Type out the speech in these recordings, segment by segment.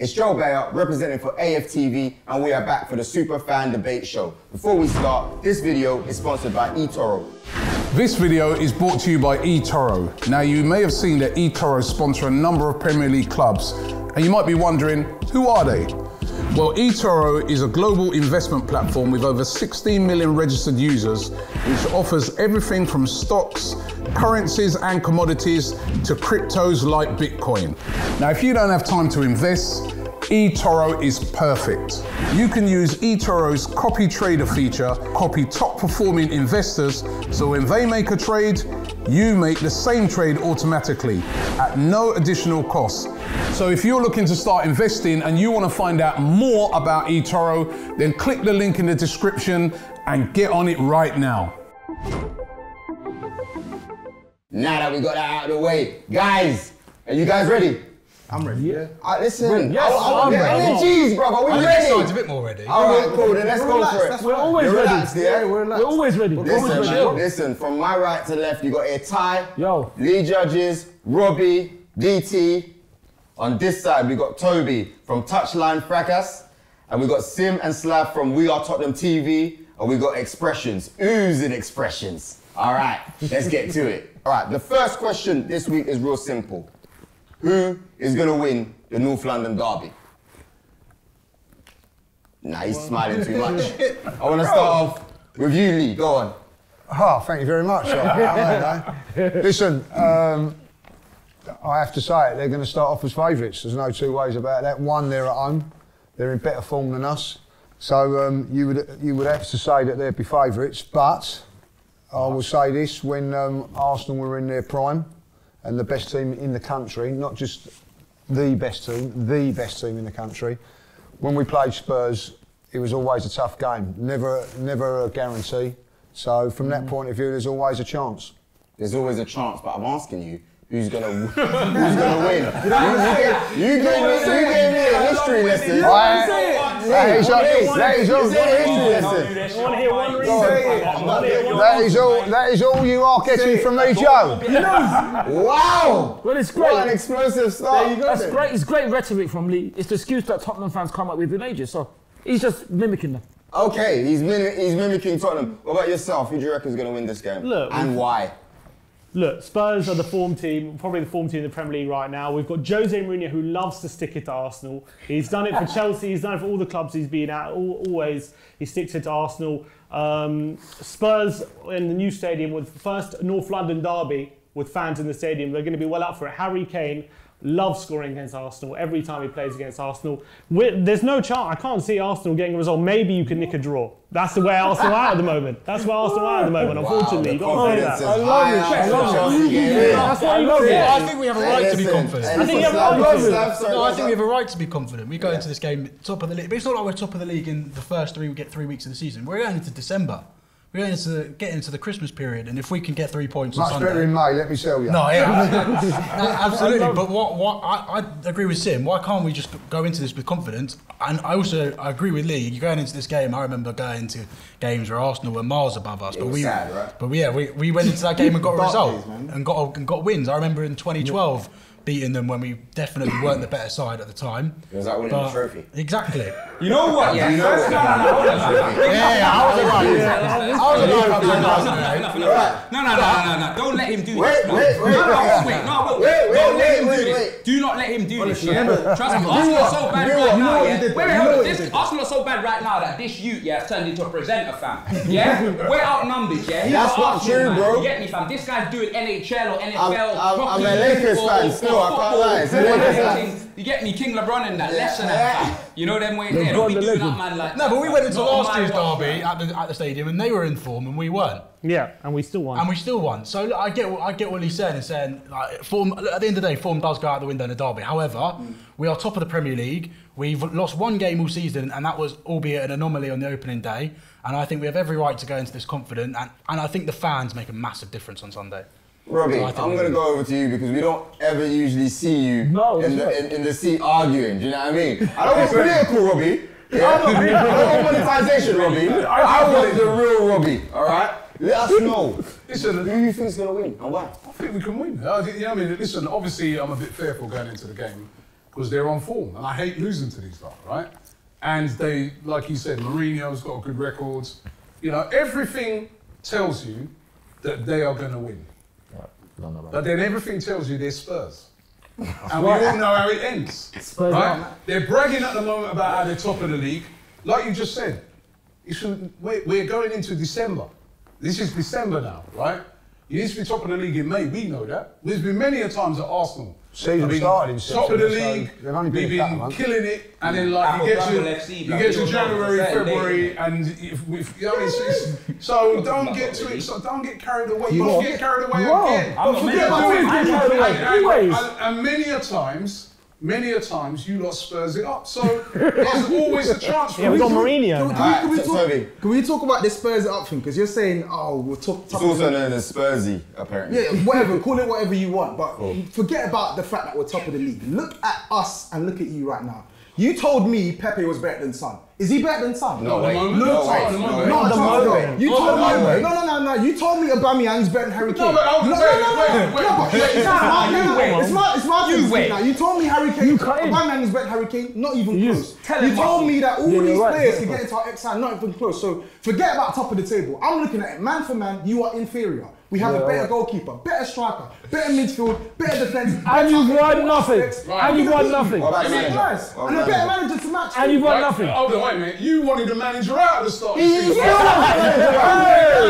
It's Joel Beya representing for AFTV, and we are back for the Super Fan Debate Show. Before we start, this video is sponsored by eToro. This video is brought to you by eToro. Now, you may have seen that eToro sponsor a number of Premier League clubs, and you might be wondering, who are they? Well, eToro is a global investment platform with over 16 million registered users, which offers everything from stocks, currencies, and commodities to cryptos like Bitcoin. Now, if you don't have time to invest, eToro is perfect. You can use eToro's copy trader feature, copy top performing investors, so when they make a trade, you make the same trade automatically at no additional cost. So if you're looking to start investing and you want to find out more about eToro, then click the link in the description and get on it right now. Now that we got that out of the way, guys, are you guys ready? I'm ready. Yeah. Uh, listen, Yes, I, I, I'm I, ready. Jeez, bro, are we I ready? sounds a bit more ready. All right, cool. Then let's go relaxed, for it. that's We're always You're ready. relaxed, yeah? we're We're always ready. We're always Listen, ready. man, listen, from my right to left, you got a Ty, Yo. Lee Judges, Robbie, DT. On this side, we got Toby from Touchline Fracas, and we got Sim and Slav from We Are Tottenham TV, and we got Expressions, oozing Expressions. All right, let's get to it. All right, the first question this week is real simple. Who is gonna win the North London Derby? Nah, he's smiling too much. I wanna start off with you, Lee. Go on. Oh, thank you very much. I don't know. Listen, um, I have to say it, they're going to start off as favourites. There's no two ways about that. One, they're at home. They're in better form than us. So um, you would you would have to say that they'd be favourites. But I will say this: when um, Arsenal were in their prime and the best team in the country, not just the best team, the best team in the country, when we played Spurs, it was always a tough game. Never never a guarantee. So from that mm. point of view, there's always a chance. There's always a chance, but I'm asking you, who's gonna who's gonna win? You, you, gave me you gave me a history lesson. That is all. That is all. You said a history lesson. I want to hear one reason. Go on. I want to hear one That is all. That is all you are getting from me, Joe. Wow! Well, it's What an great. explosive start. That's great. It's great rhetoric from Lee. It's the excuse that Tottenham fans come up with in ages. So he's just mimicking them. Okay, he's mim- he's mimicking Tottenham. What about yourself? Who do you reckon is gonna win this game? Look, and why? Look, Spurs are the form team, probably the form team in the Premier League right now. We've got Jose Mourinho who loves to stick it to Arsenal. He's done it for Chelsea. He's done it for all the clubs he's been at. Al- Always he sticks it to Arsenal. Um, Spurs in the new stadium with the first North London derby with fans in the stadium. They're going to be well up for it. Harry Kane loves scoring against Arsenal every time he plays against Arsenal. we there's no chance. I can't see Arsenal getting a result. Maybe you can nick a draw. That's the way Arsenal are at the moment. That's where Arsenal are at the moment. Unfortunately, wow, you the got to say confidence that. is high after Chelsea game in. That's why you love it. I think we have a right to be confident. and I think listen, have a right to. Slav, sorry, No, I think we have a right to be confident. We go into this game top of the league, but it's not like we're top of the league in the first three. We get three weeks of the season. We're going into December. We're going into get into the Christmas period, and if we can get three points on Much Sunday, better in May. Let me tell you. No, yeah, absolutely. But what, what I, I agree with Sim. Why can't we just go into this with confidence? And I also I agree with Lee. You're going into this game. I remember going to games where Arsenal were miles above us, but was we, sad, right? but yeah, we, we went into that game and got a result man. and got and got wins. I remember in 2012 beating them when we definitely weren't the better side at the time. It was like winning But- the trophy. Exactly. You know what? Yeah, You know first, what? Yeah, yeah, I was alive. I was alive up to Enough, 2008. enough, enough. No, no, no, no, no, no. Don't let him do Wait, this. man. wait, wait. No, no, I won't wait. No, I won't Wait, wait. wait, Don't let wait, him wait, do this. wait. Do not let him do this. Yeah? remember- Trust me, do Arsenal are what? so bad Do right what? You know now. what he Yeah? did Wait, there. wait, You know hold on. what he This did Arsenal are so bad right now that this youth yeah has turned into a presenter, fam. Yeah, we're outnumbered. Yeah, He's not true, bro. You get me, fam? This guy's doing NHL or NFL. I'm- I'm- I'm hockey, a Lakers fan or- still, I can't lie. It's a or Lakers anything. fan. You get me, King LeBron and that, less than Yeah. that, fam. You know them way there. Don't be the doing that, man. Like No, but we went into last year's derby at the, at the stadium, and they were in form, and we weren't. Yeah, and we still won. And we still won. So look, I get what I get what he's saying. He's saying like form at the end of the day, form does go out the window in a derby. However, we are top of the Premier League. We've lost one game all season, and that was albeit an anomaly on the opening day. And I think we have every right to go into this confident. And, and I think the fans make a massive difference on Sunday. Robbie, So I think I'm gonna go over to you because we don't ever usually see you No, in, the, in, in the seat arguing. Do you know what I mean? I don't want political Robbie. Yeah? I don't want monetization, Robbie. I want the real Robbie. All right. Let us know Listen, who you think think's gonna win and why. I think we can win. You know what I mean? Listen, obviously I'm a bit fearful going into the game. because they're on form, and I hate losing to these guys, right? And they, like you said, Mourinho's got good records. You know, everything tells you that they are going to win. But then everything tells you they're Spurs. And we all know how it ends. Spurs right? They're bragging at the moment about how they're top of the league. Like you just said, you should, we're going into December. This is December now, right? You need to be top of the league in May. We know that. There's been many a times at Arsenal. Season I've been started in top of the September, so league. they've only been we've been killing it, and then like Apple you get to Bramble FC, you like, get to you're January, February, and if, if you know, it's, it's, so don't get too ex- don't get carried away. You don't get carried away again. won't. I'm Don't forget carried about it. I'm carried away. And- and- Always. and- and many a times, many a times, you lot spurs it up. So there's always a chance for Yeah, we got you. Mourinho. Can we, Alright, can we so- talk, Toby. can we talk about this Spurs it up thing? Because you're saying, oh, we're top. It's top also known as Spursy, apparently. Yeah, whatever. Call it whatever you want, but forget about the fact that we're top of the league. Look at us and look at you right now. You told me Pepe was better than Son. Is he better than Son? No, wait. moment. No, No, chance. wait. No, wait. The moment. You told me. moment. No, no, no, no. You told me Aubameyang's better than Harry Kane. No, but hold on, no, wait, no, no, wait, wait, no, but wait. it's not- no, no, wait. It's not. It's not. You wait. Now you told me Harry Kane. You cut. Aubameyang is better than Harry Kane. Not even He close. Tell you told me that all Yeah, these right. players can get into our X side, not even close. So forget about top of the table. I'm looking at it man for man. You are inferior. We have a better goalkeeper, better striker, better midfield, better defense. And you've won nothing. aspects. And you've won nothing. What about the It's manager? nice. And a better manager? manager to match. And you've won Right, nothing. Hold on, wait a minute. You wanted the manager out at the start of the He- season. he- You wanted the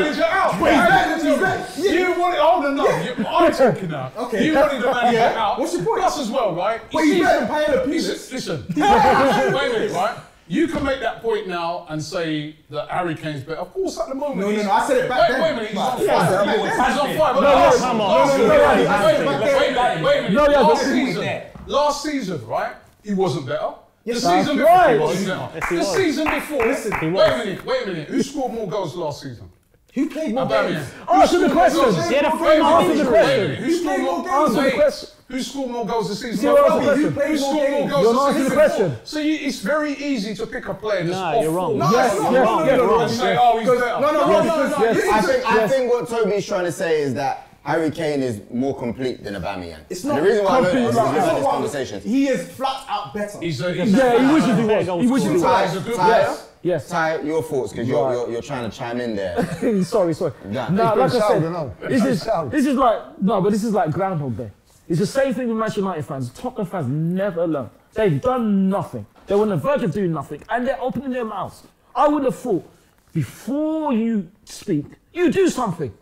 manager out. But he's Hey, better- listen, he's better- You wanted, hold on, no. You, I'm talking now. Okay. You wanted the manager Yeah. out. What's your point? Us as well, right? But he's better than Paella Listen, listen. wait a minute, right? You can make that point now and say that Harry Kane's better. Of course, at the moment. No, no, no, I said it back wait, then. Wait a minute, he's on fire. I said it He's on fire. No, no, last- come on. last- No, no, no, wait a no, minute, no, wait a minute, no, wait wait a minute. No, yeah, Last but- season, last season, right? He wasn't better. The season that's before he right. wasn't better. Yes, he The was. season before. Listen, he wait was. a minute, wait a minute. Who scored more goals last season? Who played more games? Answer the Who scored more question. goals? He had a Wait three minute, month wait a minute, injury. wait a minute. Who scored more more goals? games. Answer the Wait. question. Who scored more goals this season? You're Who answering the scored more goals You're not answering the question. So you, it's very easy to pick a player that's No, off you're wrong. No, Yes, no, yes, no, no, yes, no, no, And yes. say, oh, he's better. No, no, no, Yes, because yes. this is I the- think, I Yes. think what Toby's trying to say is that Harry Kane is more complete than Aubameyang. It's And not the reason why I know that is because we've had this conversation. He is flat out better. He's a, he's Yeah, he wishes he was. He wishes he was. He's Ty. Yes. Ty, your thoughts, because you're, Right. you're, you're trying to chime in there. sorry, sorry. Nah. No, like I said, this is this is like no, but this is like Groundhog Day. It's the same thing with Manchester United fans. Tottenham fans never learn. They've done nothing. They were on the verge of doing nothing, and they're opening their mouths. I would have thought before you speak, you do something.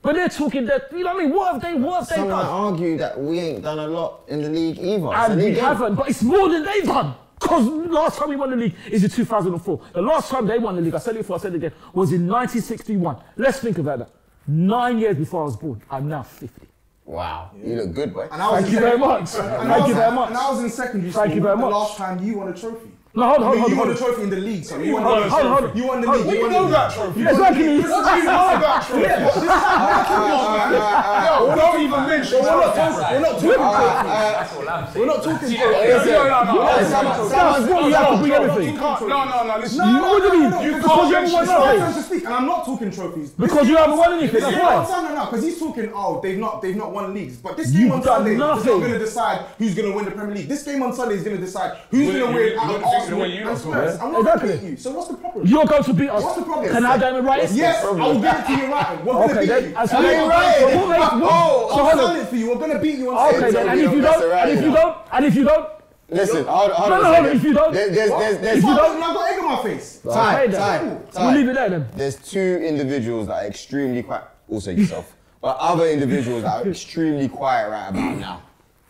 But they're talking that you know what I mean. What have they? What have they Some might done? argue that we ain't done a lot in the league either. And we game. haven't, but it's more than they've done. Because last time we won the league is in 2004. The last time they won the league, I said it before, I said it again, was in 1961. Let's think about that. Nine years before I was born, I'm now 50. Wow, you look good, boy. And I was Thank you very much. and I Thank was- you very much. And I was in secondary school. Thank you very the last time you won a trophy. No, hold on, hold on, you hold won a trophy in the league, so you won Hold the on, hold on, hold on. You won the league. on. You You know the that trophy. Exactly. You know that ah, trophy. Ah, ah, yeah, but this time, come on, man. Yo, don't even mention We're not that. talking. We're not talking. That's all I'm. We're not talking. No, no, no, no. Hey, someone- someone's- That's what you have to bring everything. You can't. No, no, no. Listen. No, no, What do you no, mean? no, You because can't you haven't won It's my nothing. turn to speak, and I'm not talking trophies. Because you haven't won anything, that's Yeah, why. no, no, no, because he's talking. Oh, they've not, they've not won leagues. But this game You've on done Sunday is not nothing. going to decide who's going to win the Premier League. This game on Sunday is going to decide who's Well, going to you- win you out don't of think the you and lot Spurs. talk, I'm not Exactly. going to beat you. So what's the problem? You're going to beat us. What's the problem? Can I get it right? Yes, I will give it to you right. We're going to Okay, beat then. you. and so you're right. so what makes- what- Oh, so I'll hold sell it for you. We're going to beat you on Okay, then, and if you don't mess don't, around, and if you you don't, and if you don't, Listen, hold, hold No, on no, a hold on, if you don't- There- there's, there's, there's, If you don't- don't, I've got egg on my face. Ty, Okay, Ty, then. Ty. we'll leave it there then. There's two individuals that are extremely quiet. Also yourself, but other individuals that are extremely quiet right about now.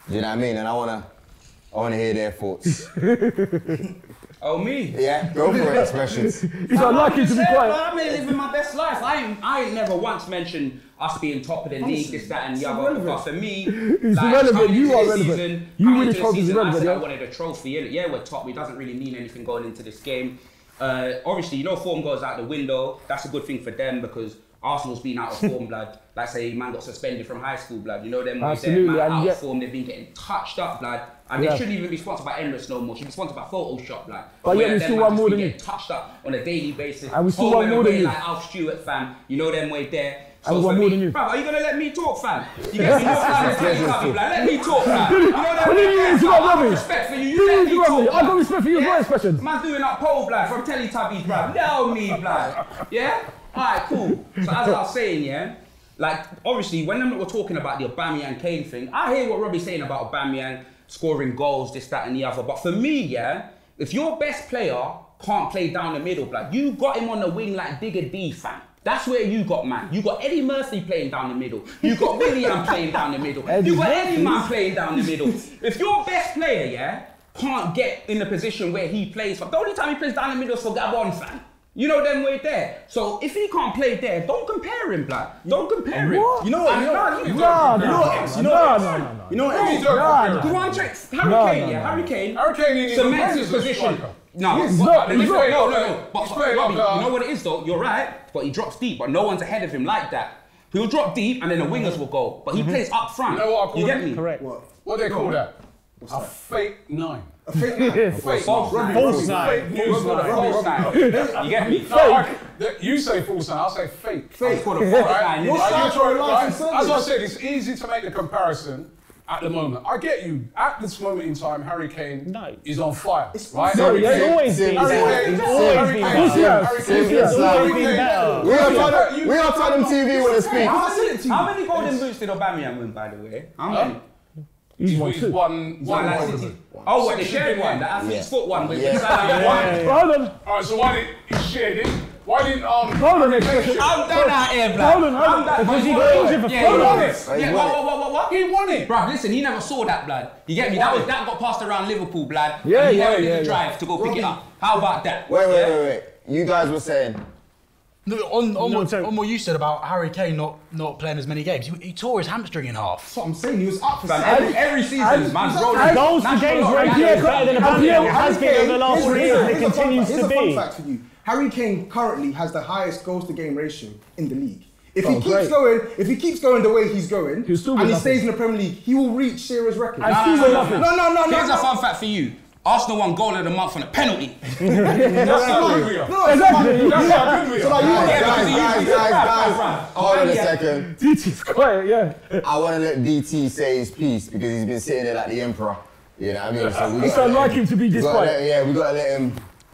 Do you know what I mean? And I wanna, I wanna hear their thoughts. Oh, me? Yeah, go for it. Expressions. He's unlucky to be Yeah, quiet. I'm living my best life. I ain't, I ain't never once mentioned us being top of the league, this, that, and the other. Because for me, It's like, irrelevant. coming You are this relevant. Season, You coming win the trophy is season, I irrelevant, said I wanted a trophy. innit? Yeah, we're top. It doesn't really mean anything going into this game. Uh, obviously, you know, form goes out the window. That's a good thing for them because Arsenal's been out of form, blood. Like say, man got suspended from high school, blood. You know them. boys Absolutely, man, and out of form. They've been getting touched up, blood. And Yeah. they shouldn't even be sponsored by Emirates no more. Should be sponsored by Photoshop, like. But where we still man just more than you. touched up on a daily basis. And we still and more than you. Like Alf Stewart, fam. You know them way there. We for won more me- than you. Bruv, are you gonna let me talk, fam? You get me? You're kind of telling like, let me talk, fam. You know that? What you use to I got rubbish? respect for you. You let me talk. I got respect for you well, Yeah? expressions. Man's doing that pole, blood, from Teletubbies, bruv. Tell me, blood. Yeah? Alright, cool. So as I was saying, yeah, like obviously when them were talking about the Aubameyang Kane thing, I hear what Robbie's saying about Aubameyang scoring goals, this, that, and the other. But for me, yeah, if your best player can't play down the middle, like you got him on the wing like Digga D, fam. That's where you got man. You got Eddie Murphy playing down the middle. You got Willian playing down the middle. You got any man playing down the middle. If your best player, yeah, can't get in the position where he plays, for the only time he plays down the middle is for Gabon, fam. You know them way there. So if he can't play there, don't compare him, blood. Don't compare him. You know what? You know Nah, what? you No, don't. no, You know what? no, You know no, what? no, no, no. You know what? No, Eddie- don't Nah, compare Go him. on, check. Harry No, Kane, no, yeah, no. Harry Kane. Harry Kane ain't even cements playing his as a position. striker. No, He's but- not, let me he's say- not. no, no, no. But, He's but playing Robbie, like, uh, you know what it is though? You're right, but he drops deep, but no one's ahead of him like that. He'll drop deep and then the wingers will go, but he plays up front. You know what I call You get me? Correct. What they call that? A fake nine. False False nine. nine. Fake news nine. False nine. You get me? No, I- you say false nine, I'll say fake. It's called a false Right? nine. Your innit? Like, you try- life right? As I said, it's easy to make the comparison at the moment. I get you. At this moment in time, Harry Kane No. is on fire. right? No, Harry yeah, Kane- always Sim, been. Harry Kane- Sim, Harry Sim, Kane- Harry Kane- Sim, Harry been better. We are Yeah, Tottenham, you- we are Tottenham TV when they speak. How I said it many, how many golden boots did Aubameyang win, by the way? How many? He's won He's two. won One one like more. City. Oh, what, the shared one, the athlete's Yeah. foot one with Yeah. the Salah one. Hold on. All right, so why did he shared it? Why didn't um? Hold on, expression. I'm done out here, blood. Hold on, hold I'm on. done. Because he He got won injured for Yeah, four he won months. it. Yeah, what, it. what, what, what, what? He won it. Bruv, listen, he never saw that blood. You get me? That was that got passed around Liverpool, blood. Yeah, and he yeah, never did yeah, the drive to go pick it up. How about that? Wait, wait, wait, wait. You guys were saying No, on, on, No, what, sorry. on what you said about Harry Kane not, not playing as many games, he, he tore his hamstring in half. That's what I'm saying. He was up for Fam, every, every season, man's rolling. and- Goals to games lot, ratio is better than and Aubameyang. Harry It has been over the last three years and it here's a fun continues fact- to here's a fun fact for you. Harry Kane currently has the highest goals to game ratio in the league. If Oh, he keeps great. going, if he keeps going the way he's going, He'll and win he nothing. stays in the Premier League, he will reach Shearer's record. And No, still no, win no, nothing. No, no, no, no. Here's no. a fun fact for you. Arsenal won goal of the month on a penalty. That's how good we are. No, Exactly. That's how good we So like you guys, Yeah, guys, because guys, guys, guys. right, right. Hold on a Yeah. second. DT's quiet, yeah. I want to let DT say his piece because he's been sitting there like the emperor. You know what I mean? So we It's gotta unlike him to be we this quiet. let- Yeah, we got to let him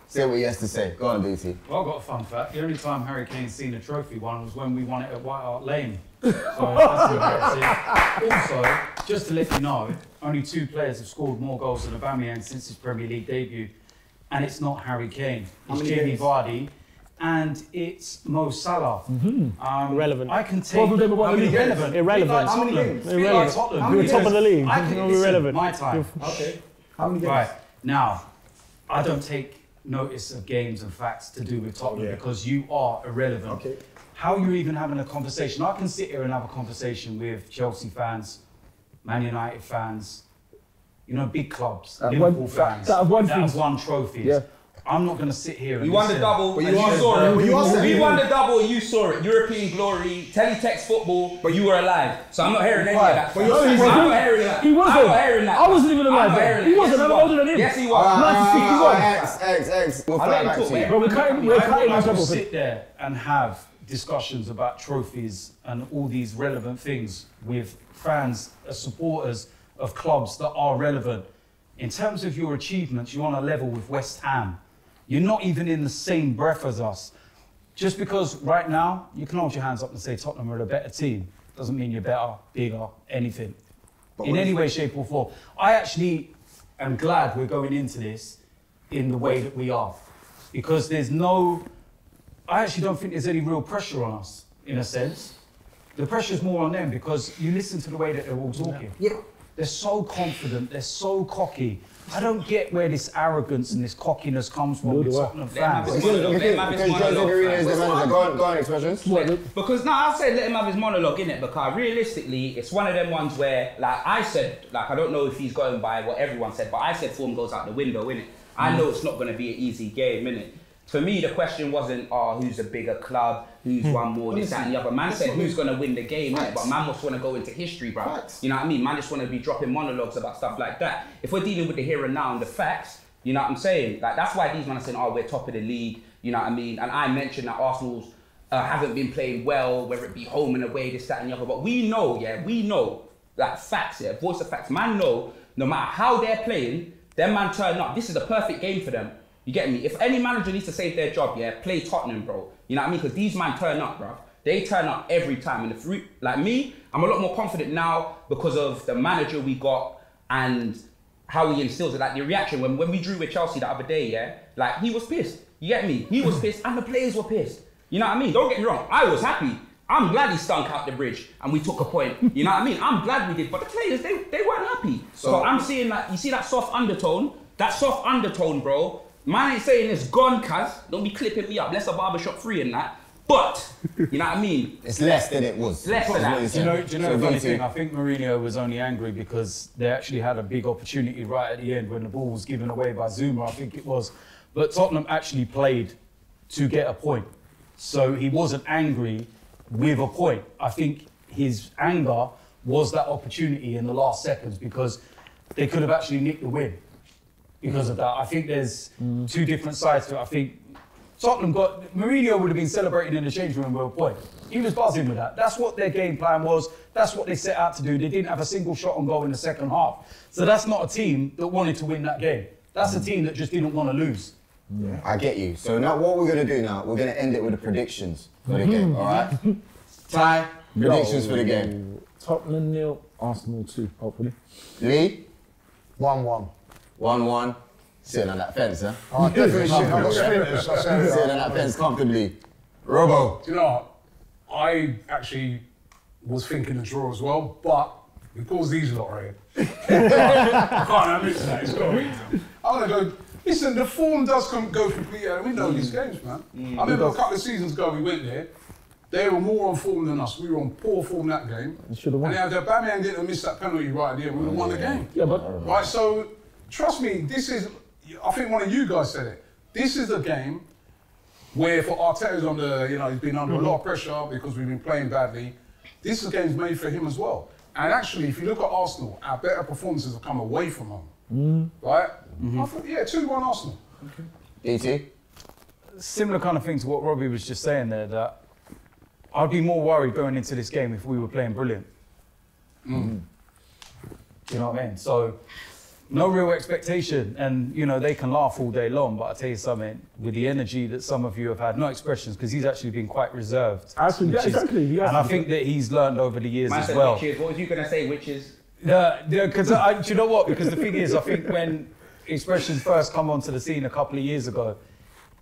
say what he has to say. Go on, DT. Well, I've got a fun fact. The only time Harry Kane's seen a trophy won was when we won it at White Hart Lane. So that's embarrassing. Also, just to let you know, only two players have scored more goals than Aubameyang since his Premier League debut, and it's not Harry Kane. It's Jamie? Vardy, and it's Mo Salah. Um, Irrelevant. I can take. Twelve of them have won the league. irrelevant. Irrelevant. How many games? Bit like Irrelevant. Tottenham. You were top of the league. I can, You're listen, irrelevant. My time. Okay. How many games? Right now, I don't take notice of games and facts to do with Tottenham Yeah. because you are irrelevant. Okay. How are you even having a conversation? I can sit here and have a conversation with Chelsea fans, Man United fans, you know, big clubs, That Liverpool won- that- fans that have won that things. have won trophies. Yeah. I'm not going to sit here and We won the double, But and you you saw it. but you are we won the double, you saw it. European glory, teletext football, but you were alive. So I'm not hearing any of that. But you're I'm saying- not hearing that. He wasn't. I'm not hearing that. I wasn't even alive not He that. wasn't. Yes, I'm older than him. Yes, he was. right, 1961. X, X, X. We'll I'll let him talk, to you. we're cutting, we're I cutting will each other. sit there and have discussions about trophies and all these relevant things with fans, uh, supporters of clubs that are relevant. In terms of your achievements, you're on a level with West Ham. You're not even in the same breath as us. Just because right now you can hold your hands up and say Tottenham are a better team doesn't mean you're better, bigger, anything. in any way, shape, or form. I actually am glad we're going into this in the way that we are. Because there's no, I actually don't think there's any real pressure on us, in a sense. The pressure's more on them because you listen to the way that they're all talking. Yeah. They're so confident, they're so cocky. I don't get where this arrogance and this cockiness comes from Neither with do I. Tottenham Let him have his monologue. Let him Because Jose. Mourinho is the manager. Go on, go on, expressions. Because now I said let him have his monologue in it because realistically it's one of them ones where like I said like I don't know if he's going by what everyone said but I said form goes out the window in it. I mm. know it's not going to be an easy game in it. For me the question wasn't oh who's a bigger club who's won more this that and the other. Man said who's going to win the game innit? but man must want to go into history bro. Facts. You know what I mean? Man just want to be dropping monologues about stuff like that. If we're dealing with the here and now and the facts you know what I'm saying? Like that's why these men are saying, "Oh, we're top of the league." You know what I mean? And I mentioned that Arsenal's uh, haven't been playing well, whether it be home and away, this, that, and the other. But we know, yeah, we know that facts, yeah, voice of facts. Man, know no matter how they're playing, them man turn up. This is a perfect game for them. You get me? If any manager needs to save their job, yeah, play Tottenham, bro. You know what I mean? Because these man turn up, bro. They turn up every time. And if we, like me, I'm a lot more confident now because of the manager we got and how he instills it. Like the reaction when, when we drew with Chelsea the other day, yeah, like he was pissed. You get me? He was hmm. pissed and the players were pissed. You know what I mean? Don't get me wrong. I was happy. I'm glad he stunk out the bridge and we took a point. You know what I mean? I'm glad we did, but the players they, they weren't happy. So, So- I'm seeing that you see that soft undertone. That soft undertone, bro. Man ain't saying it's gone, cuz. Don't be clipping me up. Less a barbershop free and that. But you know what I mean? It's less than it was. Less than Is what that. you're Do you know, do you know So the funny thing? I think Mourinho was only angry because they actually had a big opportunity right at the end when the ball was given away by Zouma, I think it was. But Tottenham actually played to get a point. So he wasn't angry with a point. I think his anger was that opportunity in the last seconds because they could have actually nicked the win because of that. I think there's mm. two different sides to it. I think Tottenham got Mourinho would have been celebrating in the change room with a point. He was buzzing with that. That's what their game plan was. That's what they set out to do. They didn't have a single shot on goal in the second half. So that's not a team that wanted to win that game. That's a team that just didn't want to lose. Yeah, I get you. So now what we're gonna do now, we're gonna end it with the predictions for the game, alright? Ty, predictions for the game. Tottenham nil, Arsenal two, hopefully. Lee, One 1 1. 1-1. Sitting on that fence, huh? Oh, definitely shit. I've got splinters. I say Sitting on that. that fence comfortably. Robo. Do you know what? I actually was thinking a draw as well, but because these lot are here, I can't admit to that. It's got to be. I want to go. Listen, the form does come go completely out the window in these games, man. Mm. I remember a couple of seasons ago we went there. They were more on form than us. We were on poor form that game. should have won. And if Batman didn't miss that penalty right at the end, we would have won the game. Yeah, but Right, so trust me, this is, I think one of you guys said it. This is a game where for Arteta's under, you know, he's been under a lot of pressure because we've been playing badly. This is a game's made for him as well. And actually, if you look at Arsenal, our better performances have come away from home. Mm. Right? Mm-hmm. I thought, yeah, 2 1 Arsenal. DT. Similar kind of thing to what Robbie was just saying there. That I'd be more worried going into this game if we were playing brilliant. Mm. You know what I mean? So no real expectation, and you know they can laugh all day long. But I tell you something, with the energy that some of you have had, no expressions, because he's actually been quite reserved. Actually, yeah, which is- exactly, and I think that he's learned over the years Man as well. witches. What was you gonna say? Witches. Yeah, yeah, because do you know what? Because the thing is, I think when expressions first come onto the scene a couple of years ago,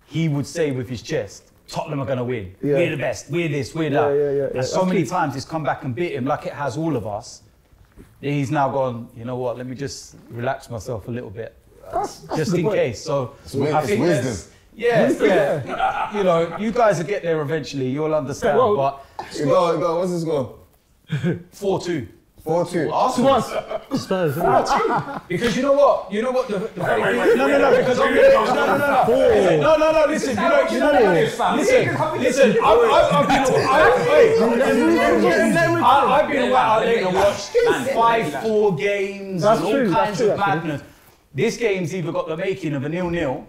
he would say with his chest, "Tottenham are going to win. Yeah. We're the best. We're this. We're that." yeah, yeah, yeah. And so That's many times it's come back and bit him, like it has all of us. That He's now gone. You know what? Let me just relax myself a little bit, that's, that's just the in point. case. So wi- I think wisdom. that's- Yeah, yeah. you know, you guys will get there eventually. You'll understand. Well- but Go, go, what's the score? four-two. 4-2. Arsenal. Spurs. isn't it? Because you know what? You know what? The, the funny thing No, no, no. Because I'm no, no, no, no. Listen, no, no, no. Listen. You know, you know. Listen, listen. listen I've, I've, I've been. I've, wait. I- I've been out late and watched five, four games That's and all true, that's true, of actually. madness. This game's either got the making of a nil-nil,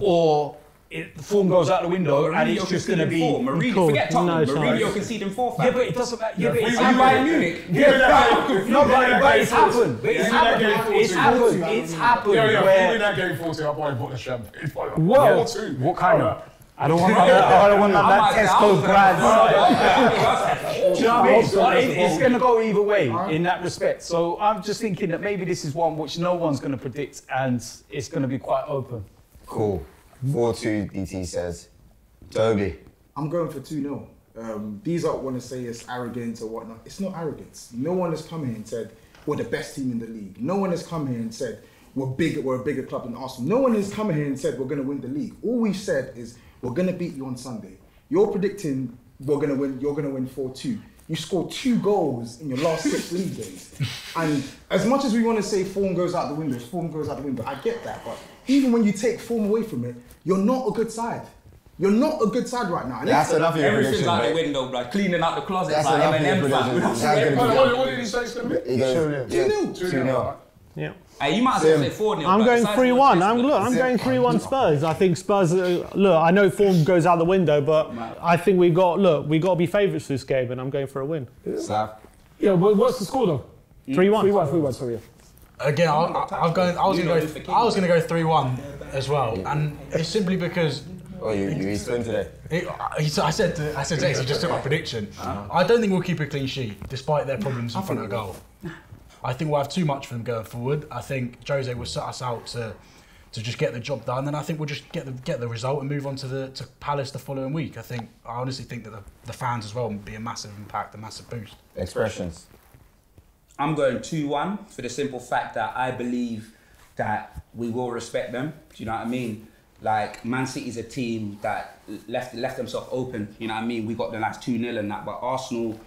or it, the form goes out the window and it's just going to be. four. Mourinho, Cool. forget Tottenham. No Mourinho chance. conceding four. Yeah, but it doesn't matter. Yeah, but it's Are happened. Bayern Munich? Yeah, but, no, but, but it's happened. But it's Give me that happened. It's happened. It's happened. Yeah, yeah, where- if that game 40, I'll probably put the champagne. Whoa. What kind of? I don't want that. I don't want that, that Tesco brand. Do you know what I mean? So it- it's going to go either way in that respect. So I'm just thinking that maybe this is one which no one's going to predict, and it's going to be quite open. Cool. 4-2, DT says. Toby. I'm going for 2 0. Um, these are want to say it's arrogant or whatnot. It's not arrogance. No one has come here and said we're the best team in the league. No one has come here and said we're big. We're a bigger club than Arsenal. No one has come here and said we're going to win the league. All we've said is we're going to beat you on Sunday. You're predicting we're going to win. You're going to win four two. You scored two goals in your last six league games. And as much as we want to say form goes out the window, form goes out the window, I get that. But even when you take form away from it, you're not a good side. You're not a good side right now. And That's if- enough of your Everything's out the window, blood. Cleaning out the closet That's like enough of your prediction. fam. That's gonna be What, what, what did he say to be? He goes, 2-0. yeah, 2-0. 2-0. Yeah. Hey, you might as well say 4 0. I'm going 3 1. I'm, look, I'm going 3 1 Spurs. I think Spurs, uh, look, I know form goes out the window, but I think we've got, look, we've got to be favourites for this game, and I'm going for a win. Slav. Yeah, but what's the score though? 3 1. 3 1, 3 1, sorry. yeah. Again, I, I, I'm going. I was going to go. I was going to go three-one as well, and it's simply because Oh, you, you eat spoon today? It, he, I said, I said, James, he just took my prediction. I don't think we'll keep a clean sheet, despite their problems in front of goal. I think we'll have too much for them going forward. I think Jose will set us out to to just get the job done, and I think we'll just get the get the result and move on to the to Palace the following week. I think I honestly think that the, the fans as well will be a massive impact, a massive boost. Expressions. I'm going 2 1 for the simple fact that I believe that we will respect them. Do you know what I mean? Like, Man City is a team that left left themselves open. You know what I mean? We got the last 2 0 and that, but Arsenal,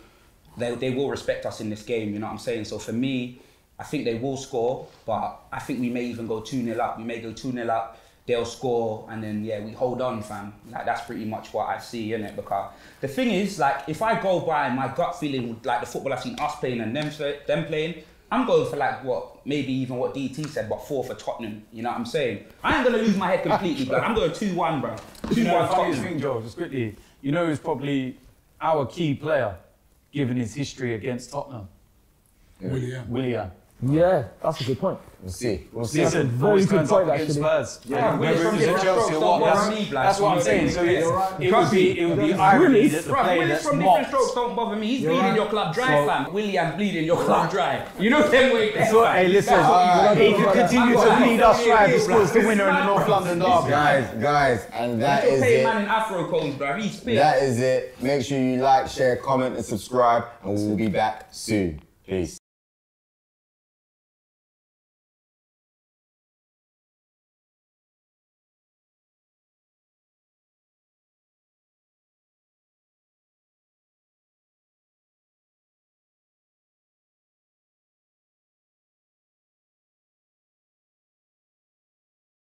they, they will respect us in this game. You know what I'm saying? So for me, I think they will score, but I think we may even go 2 0 up. We may go 2 0 up. They'll score, and then yeah, we hold on, fam. Like that's pretty much what I see in it. Because the thing is, like, if I go by my gut feeling, like the football I've seen us playing and them them playing, I'm going for like what maybe even what DT said, but four for Tottenham. You know what I'm saying? I ain't gonna lose my head completely, but I'm going two one, bro. Two You know, one Tottenham. thing, Joe, just quickly, you know who's probably our key player, given his history against Tottenham? Willian. Willian. Yeah, that's a good point. We'll see. We'll see. Listen, very good point, actually. Spurs. Yeah, whether Willian's it from was at Chelsea or strokes, what, don't that's, worry me, blood. that's what I'm saying. know, So it's, yeah. it would be, it would be irony that the player that's from different strokes don't bother me. He's bleeding right. your club dry, So- fam. Willian bleeding your club dry. You know them way there, So, fam. hey, listen, he could continue to bleed us dry if scores the winner in the North London derby. Guys, guys, and that You're is paying it. man in Afro cones, bro. He's big. That is it. Make sure you like, share, comment, and subscribe, and we'll be back soon. Peace.